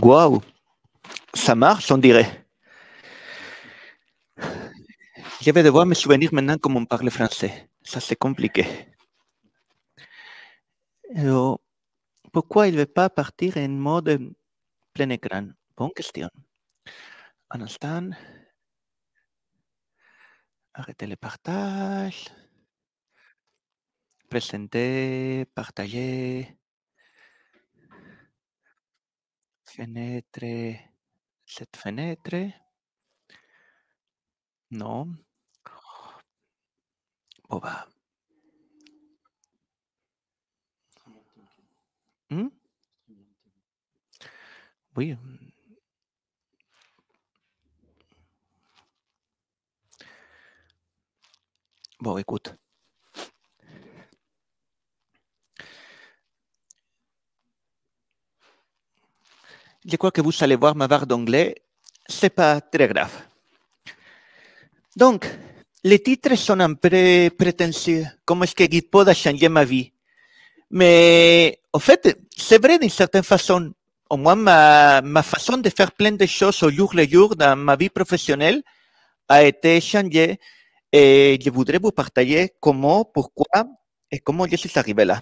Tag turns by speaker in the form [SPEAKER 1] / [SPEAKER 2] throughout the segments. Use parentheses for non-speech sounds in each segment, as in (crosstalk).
[SPEAKER 1] Waouh, ça marche, on dirait. Je vais devoir me souvenir maintenant comment on parle français. Ça, c'est compliqué. Alors, pourquoi il ne veut pas partir en mode plein écran? Bonne question. Un instant. Arrêtez le partage. Présenter, partager. Fenêtre. Cette fenêtre. Non. Bon, bah. Hmm? Oui. Bon, écoute. Je crois que vous allez voir ma barre d'anglais. C'est pas très grave. Donc, les titres sont un peu prétentieux. Comment est-ce que Gitpod a changé ma vie? Mais, en fait, c'est vrai d'une certaine façon. Au moins, ma, façon de faire plein de choses au jour le jour dans ma vie professionnelle a été changée et je voudrais vous partager comment, pourquoi et comment je suis arrivé là.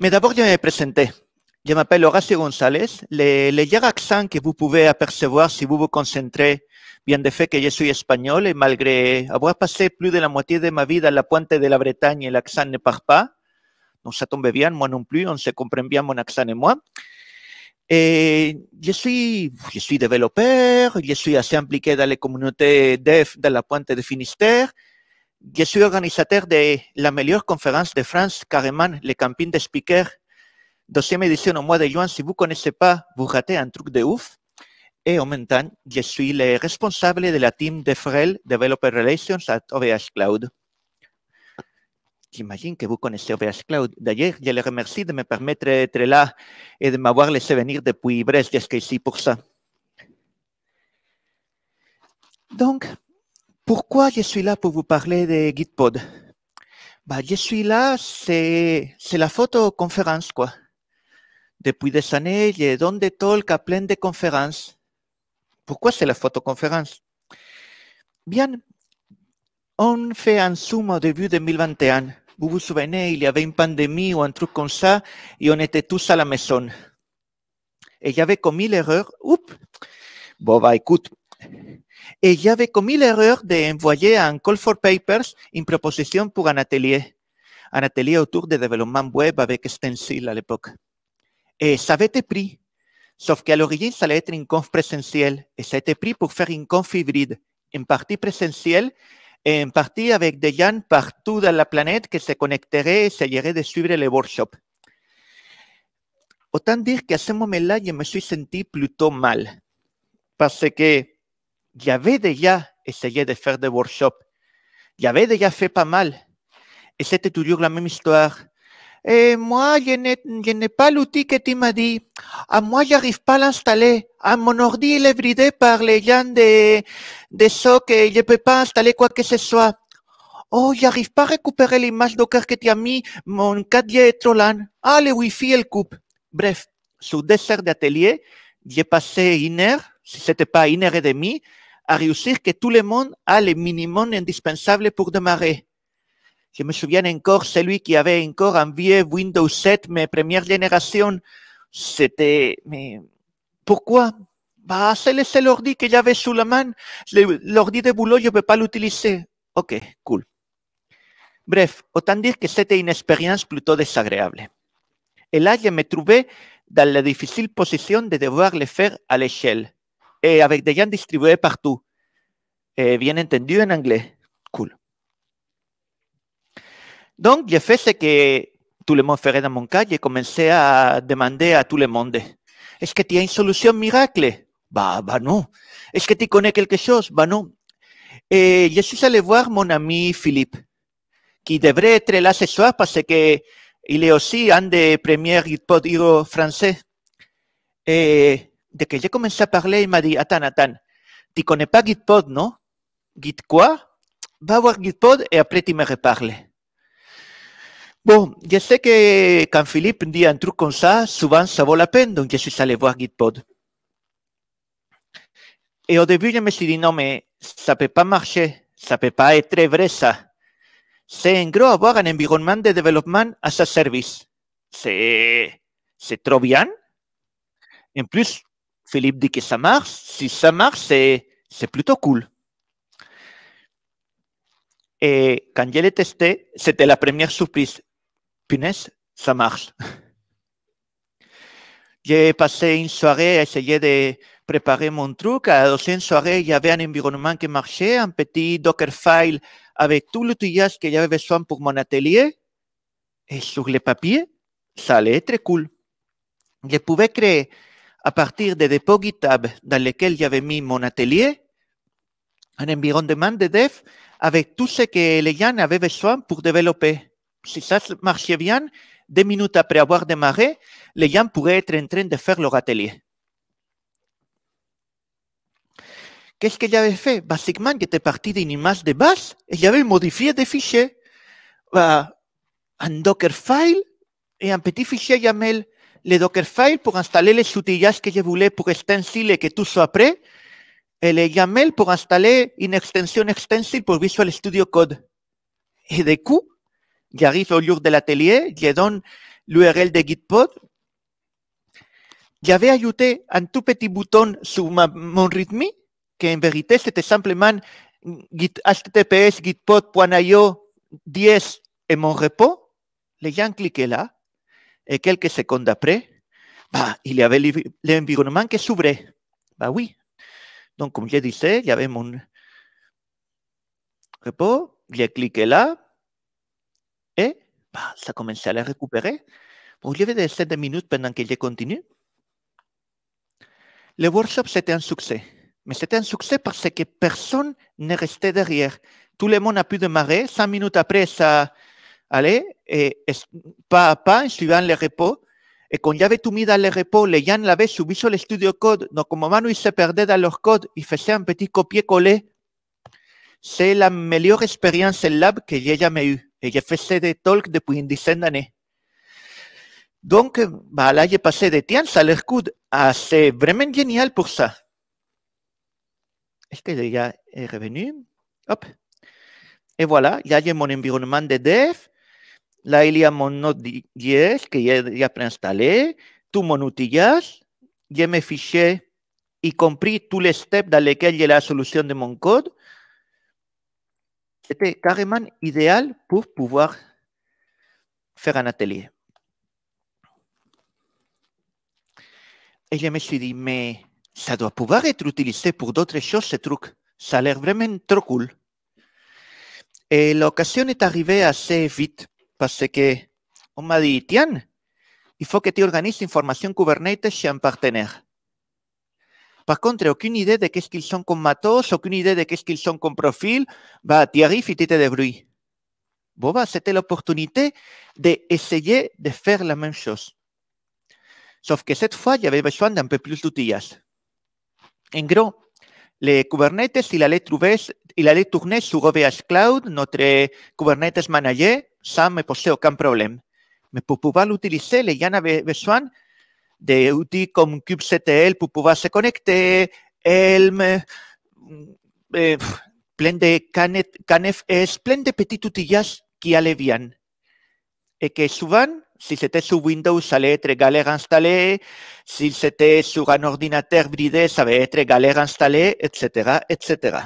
[SPEAKER 1] Mais d'abord, je vais me présenter. Je m'appelle Horacio González. Le léger accent que vous pouvez apercevoir si vous vous concentrez vient de fait que je suis espagnol et malgré avoir passé plus de la moitié de ma vie dans la pointe de la Bretagne, l'accent ne part pas. Donc ça tombe bien, moi non plus, on se comprend bien mon accent et moi. Et je suis, je suis développeur, je suis assez impliqué dans les communautés dev de la pointe de Finistère. Je suis organisateur de la meilleure conférence de France, carrément, le camping de speakers, deuxième édition au mois de juin. Si vous ne connaissez pas, vous ratez un truc de ouf. Et en même temps, je suis le responsable de la team de FREL Developer Relations at OVH Cloud. J'imagine que vous connaissez OVH Cloud. D'ailleurs, je les remercie de me permettre d'être là et de m'avoir laissé venir depuis Brest jusqu'ici pour ça. Donc, pourquoi je suis là pour vous parler de Gitpod? Bah, Je suis là, c'est la photoconférence, quoi. Depuis des années, je donne des talks à plein de conférences. Pourquoi c'est la photoconférence Bien, on fait un Zoom au début de 2021. Vous vous souvenez, il y avait une pandémie ou un truc comme ça, et on était tous à la maison. Et j'avais commis l'erreur, oups, bon bah écoute, et j'avais commis l'erreur d'envoyer un call for papers, une proposition pour un atelier, un atelier autour de développement web avec Stencil à l'époque. Ça avait été pris. Sauf qu'à l'origine, ça allait être une conf présentielle. Et ça a été pris pour faire une conf hybride, en partie présentielle et en partie avec des gens partout dans la planète qui se connecteraient et essayeraient de suivre les workshops. Autant dire qu'à ce moment-là, me suis senti plutôt mal. Parce que j'avais déjà essayé de faire des workshops. J'avais déjà fait pas mal. Et c'était toujours la même histoire. Et moi, je n'ai pas l'outil que tu m'as dit. À moi, j'arrive pas à l'installer. À mon ordi, il est bridé par les gens de, de SOC et je peux pas installer quoi que ce soit. Oh, j'arrive pas à récupérer l'image Docker que tu as mis. Mon 4G est trop lent. Ah, le Wi-Fi, elle coupe. Bref, sur deux heures d'atelier, j'ai passé une heure, si c'était pas une heure et demie, à réussir que tout le monde a le minimum indispensable pour démarrer. Je me souviens encore, celui qui avait encore un vieux Windows 7, mes premières générations, c'était, mais pourquoi? Bah, c'est le seul ordi que j'avais sous la main. L'ordi de boulot, je ne peux pas l'utiliser. Ok, cool. Bref, autant dire que c'était une expérience plutôt désagréable. Et là, je me trouvais dans la difficile position de devoir le faire à l'échelle et avec des gens distribués partout. Et bien entendu en anglais. Donc, j'ai fait ce que tout le monde ferait dans mon cas. J'ai commencé à demander à tout le monde Est-ce que tu as une solution miracle Bah, bah non. Est-ce que tu connais quelque chose Bah non. Et je suis allé voir mon ami Philippe, qui devrait être là ce soir parce qu'il est aussi un des premiers Hero français. Et dès que j'ai commencé à parler, il m'a dit Attends, attends, tu connais pas Gitpod, non Git quoi Va voir Gitpod et après tu me reparles. Bon, je sais que quand Philippe dit un truc comme ça, souvent ça vaut la peine, donc je suis allé voir Gitpod. Et au début, je me suis dit, non, mais ça ne peut pas marcher, ça ne peut pas être vrai ça. C'est en gros avoir un environnement de développement à sa service. C'est, c'est trop bien. En plus, Philippe dit que ça marche. Si ça marche, c'est, c'est plutôt cool. Et quand je l'ai testé, c'était la première surprise. Punaise, ça marche. (laughs) J'ai passé une soirée à essayer de préparer mon truc. À la deuxième soirée, il un environnement qui marchait, un petit Dockerfile avec tout l'outillage que j'avais besoin pour mon atelier. Et sur le papier, ça allait être cool. Je pouvais créer à partir de dépôts GitHub dans lesquels j'avais mis mon atelier un environnement de dev avec tout ce que les gens avaient besoin pour développer. Si ça marchait bien, deux minutes après avoir démarré, les gens pourraient être en train de faire leur atelier. Qu'est-ce que j'avais fait? Basiquement, j'étais parti d'une image de base et j'avais modifié des fichiers. un Dockerfile et un petit fichier YAML. Le Dockerfile pour installer les outillages que je voulais pour Stencil et que tout soit prêt. Et le YAML pour installer une extension Stencil pour Visual Studio Code. Et du coup, j'arrive au lieu de l'atelier, je donne l'URL de Gitpod. J'avais ajouté un tout petit bouton sur mon README, qui en vérité c'était simplement git, https gitpod.io 10 et mon repo. Les gens cliquaient là, et quelques secondes après, bah, il y avait l'environnement qui s'ouvrait. Bah oui. Donc, comme je disais, il y avait mon repo, j'ai cliqué là, et bah, ça commençait à le récupérer. Je vais de 7 minutes pendant que je continue. Le workshop, c'était un succès. Mais c'était un succès parce que personne n'est resté derrière. Tout le monde a pu démarrer. Cinq minutes après, ça allait, et, pas à pas, en suivant les repos. Et quand j'avais tout mis dans les repos, les gens l'avaient subi sur le Studio Code. Donc, au moment où ils se perdaient dans leur code, ils faisaient un petit copier-coller. C'est la meilleure expérience en lab que j'ai jamais eue. Depuis une dizaine d'années. Donc, bah, là, j'ai passé de temps à leur coude. Ah, c'est vraiment génial pour ça. Est-ce que déjà revenu? Hop. Et voilà, là, j'ai mon environnement de dev. Là, il y a mon Node.js que j'ai déjà préinstallé, tout mon outillage. J'ai mes fichiers, y compris tous les steps dans lesquels j'ai la solution de mon code. C'était carrément idéal pour pouvoir faire un atelier. Et je me suis dit, mais ça doit pouvoir être utilisé pour d'autres choses, ce truc. Ça a l'air vraiment trop cool. Et l'occasion est arrivée assez vite parce que on m'a dit, tiens, il faut que tu organises une formation Kubernetes chez un partenaire. Par contre, aucune idée de qu'est-ce qu'ils sont comme matos, aucune idée de qu'est-ce qu'ils sont comme profil. Bah, tu arrives et tu te débrouilles. Bon, bah, c'était l'opportunité d'essayer de faire la même chose. Sauf que cette fois, j'avais besoin d'un peu plus d'outillage. En gros, les Kubernetes, il allait, trouver, il allait tourner sur OVH Cloud, notre Kubernetes Manager, ça ne me posait aucun problème. Mais pour pouvoir l'utiliser, les gens avaient besoin d'outils comme kubectl pour pouvoir se connecter, Helm, eh, plein de CanFS, plein de petits outillages qui allaient. Et que souvent, si c'était sur Windows, ça allait être galère à installer. Si c'était sur un ordinateur bridé, ça allait être galère à installer, etc., etc.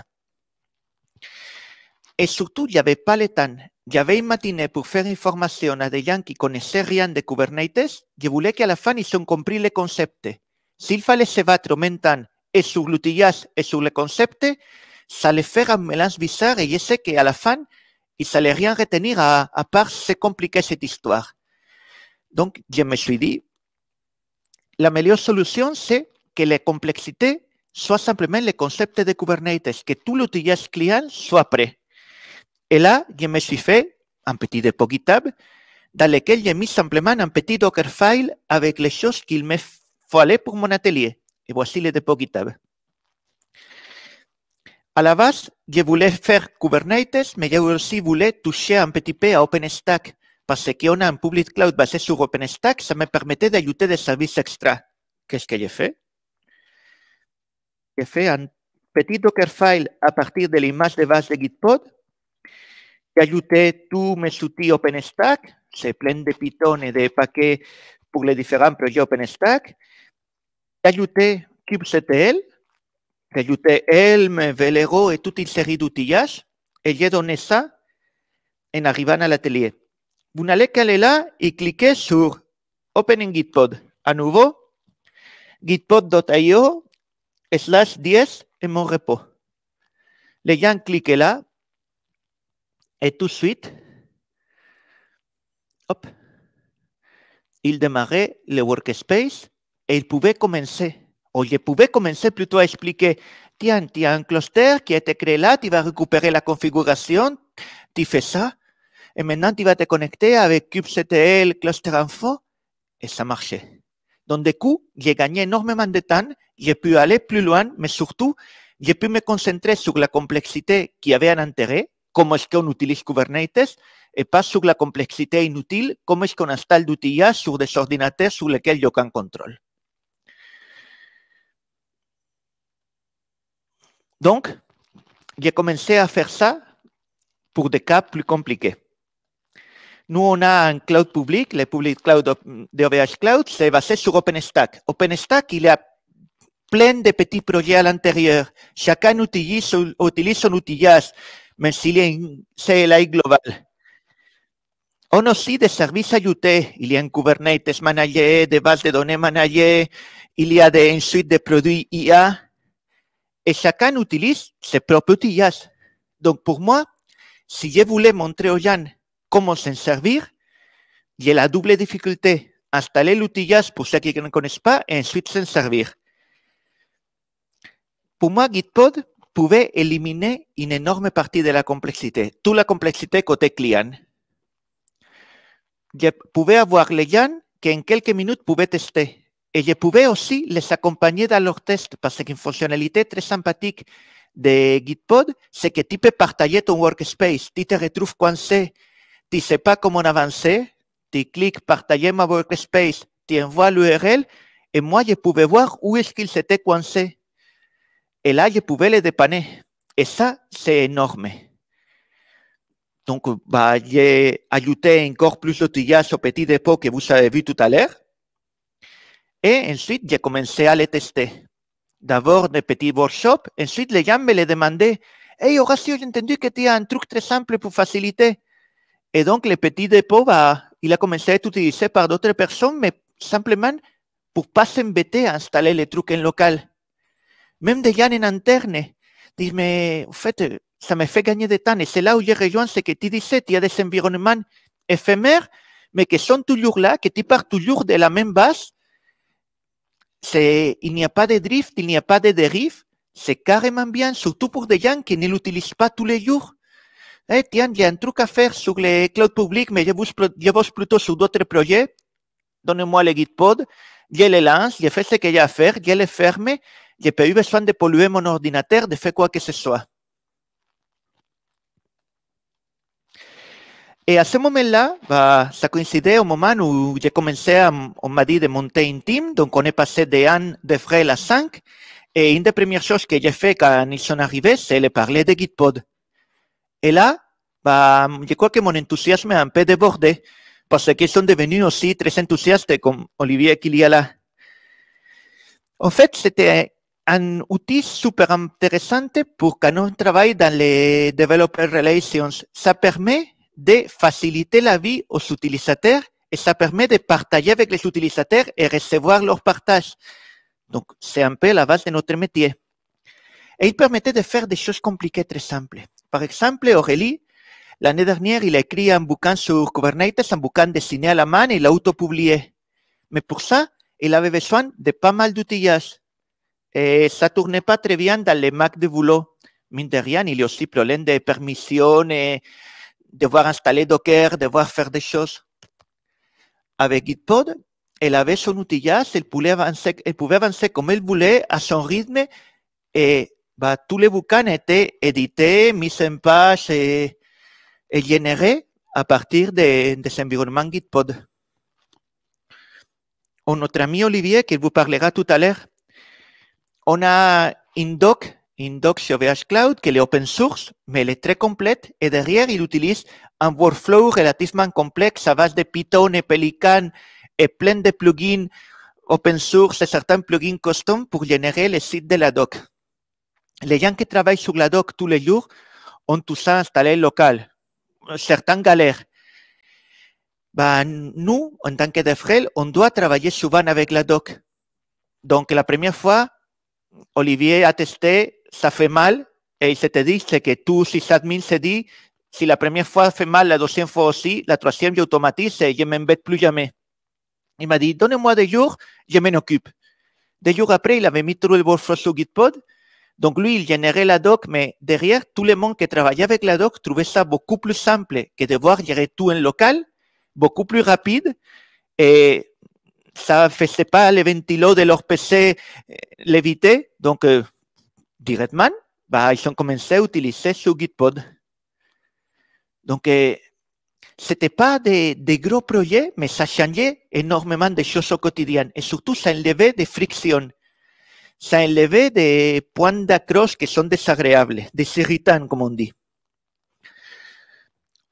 [SPEAKER 1] Et surtout, il n'y avait pas le temps. J'avais imaginé pour faire une formation à des gens qui connaissaient rien de Kubernetes, je voulais qu'à la fin, ils ont compris le concept. S'il fallait se battre temps et sur l'outillage et sur le concept, ça allait faire un mélange bizarre et je sais qu'à la fin, ils n'allaient rien retenir à, à part c'est compliqué cette histoire. Donc, je me suis dit, la meilleure solution, c'est que la complexité soit simplement le concept de Kubernetes, que tout l'outillage client soit prêt. Et là, je me suis fait un petit dépôt GitHub dans lequel j'ai mis simplement un petit Dockerfile avec les choses qu'il me fallait pour mon atelier. Et voici le dépôt GitHub. À la base, je voulais faire Kubernetes, mais je aussi voulais toucher un petit peu à OpenStack parce qu'on a un public cloud basé sur OpenStack, ça me permettait d'ajouter des services extra. Qu'est-ce que j'ai fait J'ai fait un petit Dockerfile à partir de l'image de base de Gitpod. J'ai ajouté tous mes outils OpenStack. C'est plein de Python et de paquets pour les différents projets OpenStack. J'ai ajouté kubectl. J'ai ajouté Helm, Velero et toute une série d'outillages. Et j'ai donné ça en arrivant à l'atelier. Vous n'allez qu'aller là et cliquer sur Opening Gitpod. À nouveau, gitpod.io slash 10 en mon repo. Les gens cliquent là et tout de suite, hop, il démarrait le workspace et il pouvait commencer, ou il pouvait commencer plutôt à expliquer, tiens, tu as un cluster qui a été créé là, tu vas récupérer la configuration, tu fais ça, et maintenant tu vas te connecter avec kubectl, cluster info, et ça marchait. Donc, du coup, j'ai gagné énormément de temps, j'ai pu aller plus loin, mais surtout, j'ai pu me concentrer sur la complexité qui avait un intérêt, comment est-ce qu'on utilise Kubernetes, et pas sur la complexité inutile, comment est-ce qu'on installe d'outillage sur des ordinateurs sur lesquels j'ai aucun contrôle. Donc, j'ai commencé à faire ça pour des cas plus compliqués. Nous, on a un cloud public, le public cloud de OVH Cloud, c'est basé sur OpenStack. OpenStack, il y a plein de petits projets à l'intérieur. Chacun utilise, utilise son outillage, un CLI global. On a aussi des services ajoutés. Il y a un Kubernetes Manager, des bases de données Manager, il y a des, suite produits IA. Et chacun utilise ses propres outillages. Donc, pour moi, si je voulais montrer aux gens comment s'en servir, j'ai la double difficulté. Installer l'outillage pour ceux qui ne connaissent pas et ensuite s'en servir. Pour moi, Gitpod pouvait éliminer une énorme partie de la complexité, toute la complexité côté client. Je pouvais avoir les gens qui en quelques minutes pouvaient tester. Et je pouvais aussi les accompagner dans leurs tests parce qu'une fonctionnalité très sympathique de Gitpod, c'est que tu peux partager ton workspace. Tu te retrouves coincé tu ne sais pas comment avancer, tu cliques partager ma workspace, tu envoies l'URL et moi, je pouvais voir où est-ce qu'il s'était coincé. Et là, je pouvais le dépanner. Et ça, c'est énorme. Donc, bah, j'ai ajouté encore plus d'outillages au petit dépôt que vous avez vu tout à l'heure. Et ensuite, j'ai commencé à les tester. D'abord, des petits workshops. Ensuite, les gens me les demandaient. Hey, Horacio, j'ai entendu que tu as un truc très simple pour faciliter. Et donc, le petit dépôt, bah, il a commencé à être utilisé par d'autres personnes, mais simplement pour pas s'embêter à installer les trucs en local. Même des gens en interne disent, mais en fait, ça me fait gagner du temps. Et c'est là où j'ai rejoint ce que tu disais, il y a des environnements éphémères, mais qui sont toujours là, que tu pars toujours de la même base. il n'y a pas de drift, il n'y a pas de dérive. C'est carrément bien, surtout pour des gens qui ne l'utilisent pas tous les jours. Eh, tiens, il y a un truc à faire sur les clouds publics, mais je bosse, plutôt sur d'autres projets. Donnez-moi le Gitpod. Je les lance, je fais ce qu'il y a à faire, je les ferme. Je n'ai pas eu besoin de polluer mon ordinateur, de faire quoi que ce soit. Et à ce moment-là, bah, ça coïncidait au moment où j'ai commencé à, on m'a dit de monter une team. Donc, on est passé de 1 de frais à 5. Et une des premières choses que j'ai fait quand ils sont arrivés, c'est de parler de Gitpod. Et là, bah, je crois que mon enthousiasme a un peu débordé parce qu'ils sont devenus aussi très enthousiastes comme Olivier qu'il y a là. En fait, c'était un outil super intéressant pour quand on travaille dans les developer relations. Ça permet de faciliter la vie aux utilisateurs et ça permet de partager avec les utilisateurs et recevoir leur partage. Donc, c'est un peu la base de notre métier. Et il permettait de faire des choses compliquées très simples. Par exemple, Aurélie, l'année dernière, il a écrit un bouquin sur Kubernetes, un bouquin dessiné à la main et l'a auto-publié. Mais pour ça, il avait besoin de pas mal d'outillages. Et ça tournait pas très bien dans les Mac de boulot. Mine de rien, il y a aussi problème de permission et devoir installer Docker, devoir faire des choses. Avec Gitpod, elle avait son outillage, elle pouvait avancer, elle pouvait avancer comme elle voulait, à son rythme, et bah, tous les bouquins étaient édités, mis en page et, générés à partir de, des environnements Gitpod. Notre ami Olivier, qui vous parlera tout à l'heure, on a une doc, une doc sur VH Cloud qui est open source, mais elle est très complète et derrière, il utilise un workflow relativement complexe à base de Python et Pelican et plein de plugins open source et certains plugins custom pour générer le site de la doc. Les gens qui travaillent sur la doc tous les jours ont tout ça installé local. Certains galères. Ben, nous, en tant que DevRel, on doit travailler souvent avec la doc. Donc, la première fois, Olivier a testé, ça fait mal, et il s'était dit, c'est que tout sysadmin se dit, si la première fois fait mal, la deuxième fois aussi, la troisième, j'automatise et je ne m'embête plus jamais. Il m'a dit, donnez-moi des jours, je m'en occupe. Des jours après, il avait mis tout le workflow sur Gitpod. Donc, lui, il générait la doc, mais derrière, tout le monde qui travaillait avec la doc trouvait ça beaucoup plus simple que de devoir gérer tout en local, beaucoup plus rapide. Et ça faisait pas les ventilos de leur PC euh, l'éviter. Donc, euh, directement, bah, ils ont commencé à utiliser sur Gitpod. Donc, euh, c'était pas des, des, gros projets, mais ça changeait énormément de choses au quotidien. Et surtout, ça enlevait des frictions. Ça enlevait des points d'accroche qui sont désagréables, des irritants, comme on dit.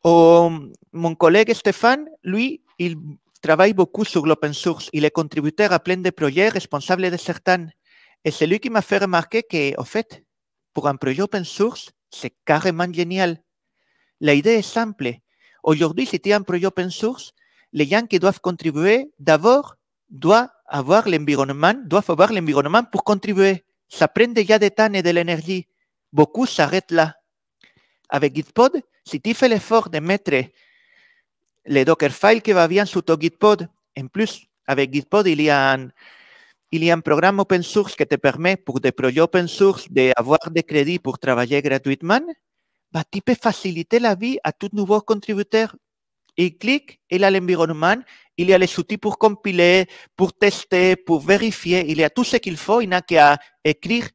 [SPEAKER 1] Oh, mon collègue Stéphane, lui, il travaille beaucoup sur l'open source. Il est contributeur à plein de projets, responsable de certains. Et c'est lui qui m'a fait remarquer que, en fait, pour un projet open source, c'est carrément génial. L'idée est simple Aujourd'hui, si tu as un projet open source, les gens qui doivent contribuer, d'abord, doivent avoir l'environnement, doivent avoir l'environnement pour contribuer. Ça prend déjà du temps et de l'énergie. Beaucoup s'arrêtent là. Avec Gitpod, si tu fais l'effort de mettre les Dockerfiles qui va bien sur ton Gitpod, en plus, avec Gitpod, il y a un, programme open source qui te permet, pour des projets open source, d'avoir des crédits pour travailler gratuitement va tu peux faciliter la vie à tout nouveau contributeur. Il clique, il a l'environnement, il y a les outils pour compiler, pour tester, pour vérifier. Il y a tout ce qu'il faut. Il n'a qu'à écrire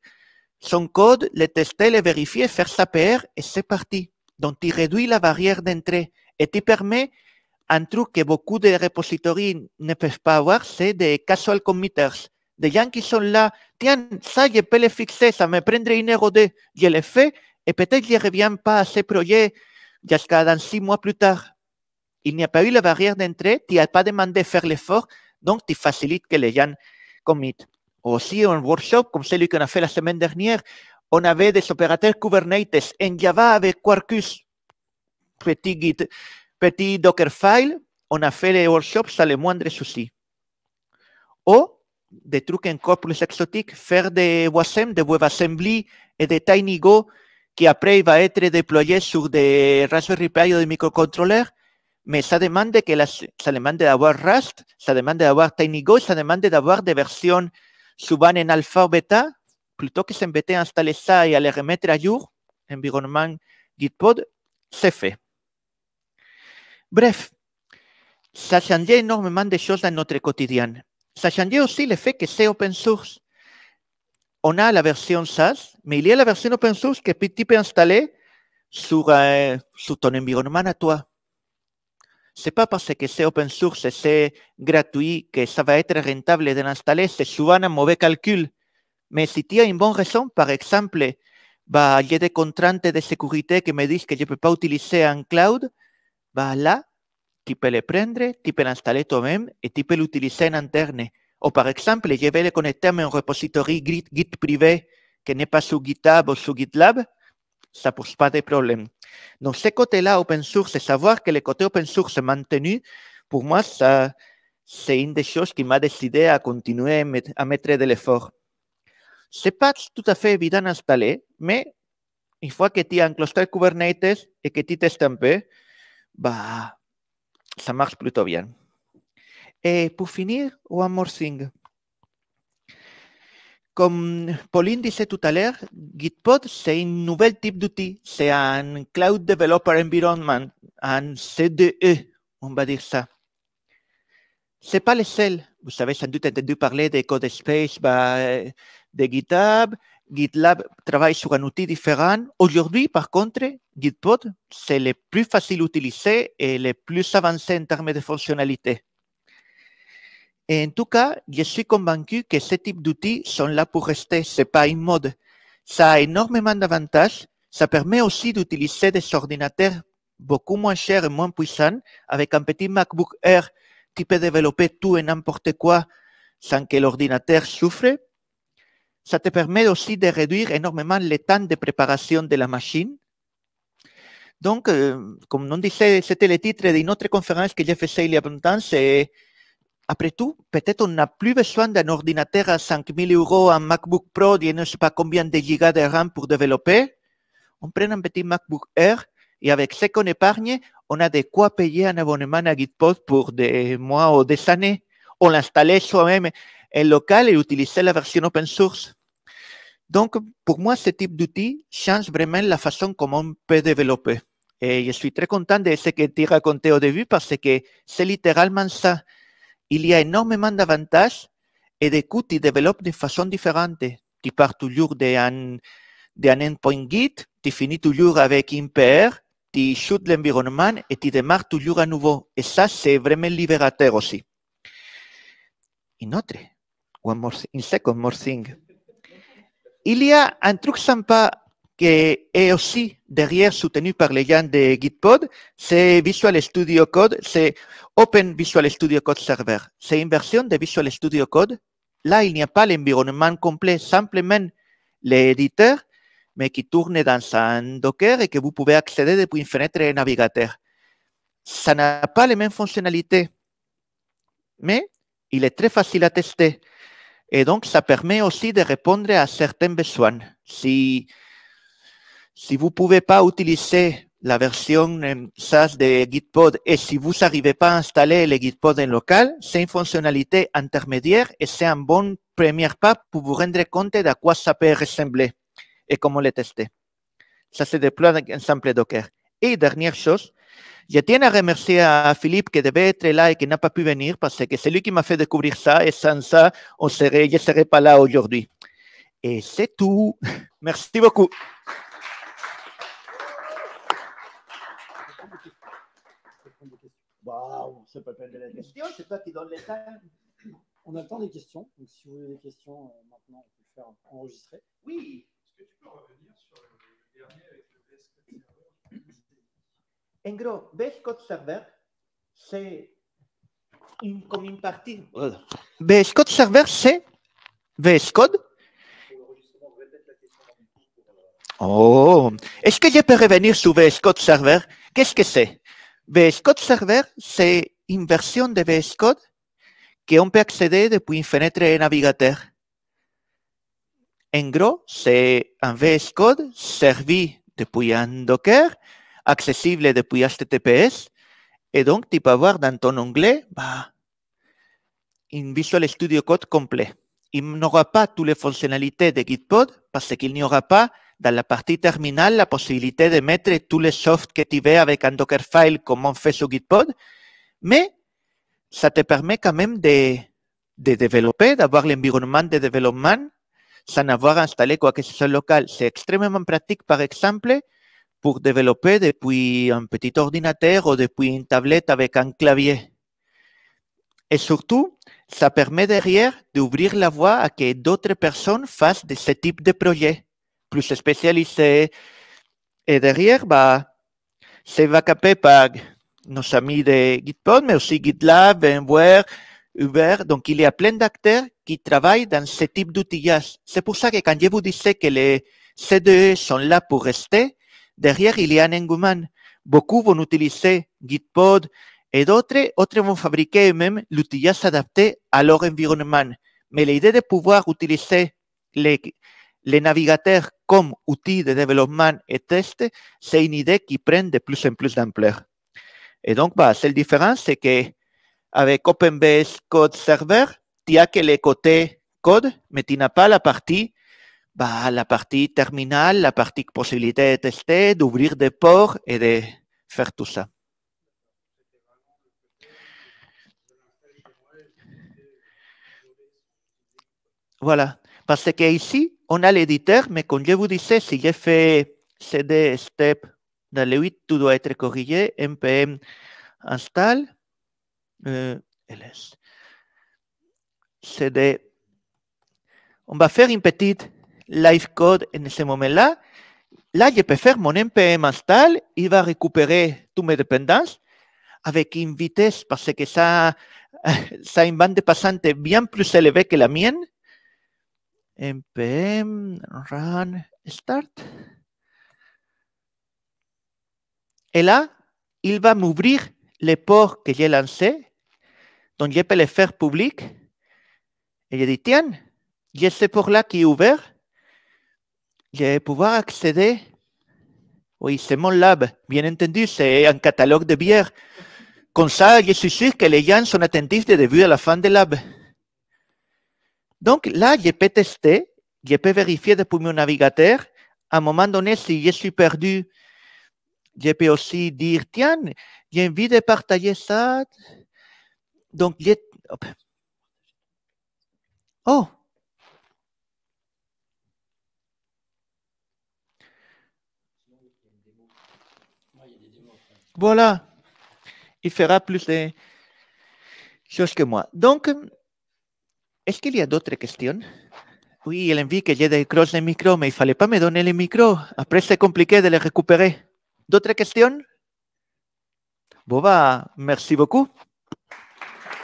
[SPEAKER 1] son code, le tester, le vérifier, faire sa PR et c'est parti. Donc, tu réduis la barrière d'entrée et tu permets un truc que beaucoup de repositories ne peuvent pas avoir, c'est des casual committers. Des gens qui sont là, tiens, ça, je peux le fixer, ça me prendrait une heure ou deux. Je le fais et peut-être qu'il ne revient pas à ce projet jusqu'à dans six mois plus tard. Il n'y a pas eu la barrière d'entrée, tu n'as pas demandé de faire l'effort, donc tu facilites que les gens committent. Aussi, un workshop comme celui qu'on a fait la semaine dernière, on avait des opérateurs Kubernetes en Java avec Quarkus, petit, Git, petit Dockerfile. On a fait les workshops sans le moindre souci. Ou des trucs encore plus exotiques, faire des WASM, des WebAssembly et des TinyGo qui après va être déployé sur des Raspberry Pi ou des microcontrôleurs, mais ça demande que la, ça demande d'avoir Rust, ça demande d'avoir TinyGo, ça demande d'avoir des versions souvent en alpha ou bêta, plutôt que s'embêter à installer ça et à les remettre à jour, environnement Gitpod, c'est fait. Bref, ça changeait énormément de choses dans notre quotidien. Ça changeait aussi le fait que c'est open source on a la version SaaS, mais il y a la version open source que tu peux installer sur, euh, sur ton environnement à toi. C'est pas parce que c'est open source et c'est gratuit que ça va être rentable de l'installer. C'est souvent un mauvais calcul. Mais si tu as une bonne raison, par exemple, bah, a des contraintes de sécurité qui me disent que je ne peux pas utiliser un cloud, bah, là, tu peux le prendre, tu peux l'installer toi-même et tu peux l'utiliser en interne. O par exemple, je vais le connecter à un repository Git, privé qui n'est pas sur GitHub ou sur GitLab, ça ne pose pas de problème. Donc, ce côté-là, open source, et savoir que le côté open source est maintenu, pour moi, c'est une des choses qui m'a décidé à continuer à mettre de l'effort. Ce n'est pas tout à fait évident à installer, mais une fois que tu as un cluster Kubernetes et que tu testes un peu, bah, ça marche plutôt bien. Et pour finir, one more thing. Comme Pauline disait tout à l'heure, Gitpod, c'est un nouvel type d'outil. C'est un Cloud Developer Environment, un CDE, on va dire ça. C'est pas le seul. Vous avez sans doute entendu parler de CodeSpace bah, de GitHub, GitLab travaille sur un outil différent. Aujourd'hui, par contre, Gitpod, c'est le plus facile à utiliser et le plus avancé en termes de fonctionnalités. Et en tout cas, je suis convaincu que ce type d'outils sont là pour rester. Ce n'est pas une mode. Ça a énormément d'avantages. Ça permet aussi d'utiliser des ordinateurs beaucoup moins chers et moins puissants avec un petit MacBook Air qui peut développer tout et n'importe quoi sans que l'ordinateur souffre. Ça te permet aussi de réduire énormément le temps de préparation de la machine. Donc, euh, comme on disait, c'était le titre d'une autre conférence que j'ai faite il y a longtemps, c'est après tout, peut-être on n'a plus besoin d'un ordinateur à 5000 euros, un MacBook Pro de ne sais pas combien de gigas de RAM pour développer. On prend un petit MacBook Air et avec ce qu'on épargne, on a de quoi payer un abonnement à Gitpod pour des mois ou des années. On l'installait soi-même en local et utilisait la version open source. Donc, pour moi, ce type d'outil change vraiment la façon comme on peut développer. Et je suis très content de ce que tu racontais au début parce que c'est littéralement ça il y a énormément d'avantages et de coûts tu développes de façon différente. Tu pars toujours d'un endpoint Git, tu finis toujours avec une PR, tu shoots l'environnement et tu démarres toujours à nouveau. Et ça, c'est vraiment libérateur aussi. Une autre, one more, une second more thing. Il y a un truc sympa qui est aussi derrière soutenu par les gens de Gitpod, c'est Visual Studio Code, c'est Open Visual Studio Code Server. C'est une version de Visual Studio Code. Là, il n'y a pas l'environnement complet, simplement l'éditeur, mais qui tourne dans un Docker et que vous pouvez accéder depuis une fenêtre navigateur. Ça n'a pas les mêmes fonctionnalités, mais il est très facile à tester. Et donc, ça permet aussi de répondre à certains besoins. Si si vous ne pouvez pas utiliser la version SaaS de Gitpod et si vous n'arrivez pas à installer le Gitpod en local, c'est une fonctionnalité intermédiaire et c'est un bon premier pas pour vous rendre compte de quoi ça peut ressembler et comment le tester. Ça se déploie dans un simple Docker. Et dernière chose, je tiens à remercier à Philippe qui devait être là et qui n'a pas pu venir parce que c'est lui qui m'a fait découvrir ça et sans ça, on serait, je ne serais pas là aujourd'hui. Et c'est tout. (laughs) Merci beaucoup.
[SPEAKER 2] Waouh, ça peut être des questions, c'est toi qui donne les temps. On a le temps des questions, donc si vous avez des questions, euh, maintenant, on peut le faire enregistrer.
[SPEAKER 1] Oui.
[SPEAKER 3] Est-ce que tu peux revenir sur le dernier avec
[SPEAKER 1] En gros, VS Code Server, c'est une, comme une partie. VS Server, c'est VS Code. Oh, est-ce que je peux revenir sur VS Code Server Qu'est-ce que c'est VS Code Server, c'est une version de VS Code qu'on peut accéder depuis une fenêtre navigateur. En gros, c'est un VS Code servi depuis un Docker, accessible depuis HTTPS, et donc tu peux avoir dans ton onglet bah, un Visual Studio Code complet. Il n'aura pas toutes les fonctionnalités de Gitpod parce qu'il n'y aura pas dans la partie terminale la possibilité de mettre tous les softs que tu veux avec un Dockerfile comme on fait sur Gitpod, mais ça te permet quand même de, de développer, d'avoir l'environnement de développement sans avoir installé quoi que ce soit local. C'est extrêmement pratique, par exemple, pour développer depuis un petit ordinateur ou depuis une tablette avec un clavier. Et surtout, ça permet derrière d'ouvrir la voie à que d'autres personnes fassent de ce type de projet plus spécialisé. Et derrière, bah, c'est backupé par nos amis de Gitpod, mais aussi GitLab, VMware, Uber. Donc, il y a plein d'acteurs qui travaillent dans ce type d'outillage. C'est pour ça que quand je vous disais que les CDE sont là pour rester, derrière, il y a un engouement. Beaucoup vont utiliser Gitpod et d'autres, autres vont fabriquer eux-mêmes l'outillage adapté à leur environnement. Mais l'idée de pouvoir utiliser les, navigateurs comme outil de développement et test, c'est une idée qui prend de plus en plus d'ampleur. Et donc, bah, la différence, c'est que avec OpenBS Code Server, tu as que les côtés code, mais tu n'as pas la partie, bah, la partie terminale, la partie possibilité de tester, d'ouvrir des ports et de faire tout ça. Voilà. Parce qu'ici, on a l'éditeur, mais comme je vous disais, si j'ai fait cd step dans le 8, tout doit être corrigé. npm install. euh, ls. cd. On va faire une petite live code en ce moment-là. Là, je peux faire mon npm install. Il va récupérer toutes mes dépendances avec une vitesse parce que ça, ça a une bande passante bien plus élevée que la mienne. npm run start. Et là, il va m'ouvrir les ports que j'ai lancés, donc je peux les faire publics. Et je dis, tiens, j'ai ce port-là qui est ouvert. Je vais pouvoir accéder. Oui, c'est mon lab. Bien entendu, c'est un catalogue de bières. Comme ça, je suis sûr que les gens sont attentifs du début à la fin du lab. Donc là, je peux tester, je peux vérifier depuis mon navigateur. À un moment donné, si je suis perdu, je peux aussi dire, tiens, j'ai envie de partager ça. Donc, je... Oh,
[SPEAKER 2] Ouais, il y a des démos. après.
[SPEAKER 1] Voilà. Il fera plus de choses que moi. Donc, est-ce qu'il y a d'autres questions? Oui, elle envie que j'ai décroche le micro, mais il fallait pas me donner le micro. Après, c'est compliqué de le récupérer. D'autres questions? Bon, merci beaucoup.